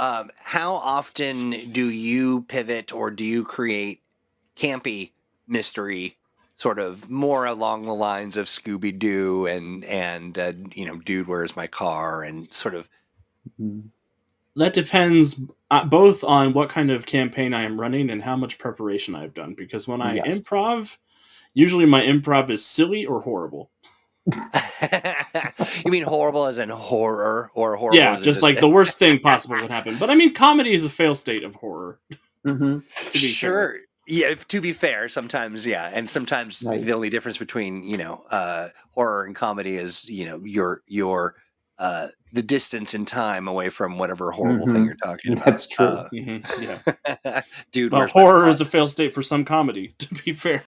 um, how often do you pivot or do you create campy mystery, sort of more along the lines of Scooby Doo and and uh, you know, Dude, Where's My Car, and sort of. Mhm. That depends uh, both on what kind of campaign I am running and how much preparation I've done. Because when I Yes. improv, usually my improv is silly or horrible. you mean horrible as in horror or horrible? yeah, as in just like the worst thing possible would happen. But I mean, comedy is a fail state of horror. Mhm. To be fair. sure. Yeah, if- to be fair, sometimes yeah, and sometimes Right. the only difference between you know uh, horror and comedy is you know your your uh, the distance in time away from whatever horrible thing Mhm. you're talking about. That's true. Uh, Mhm, yeah. dude, But horror is a fail state for some comedy. To be fair.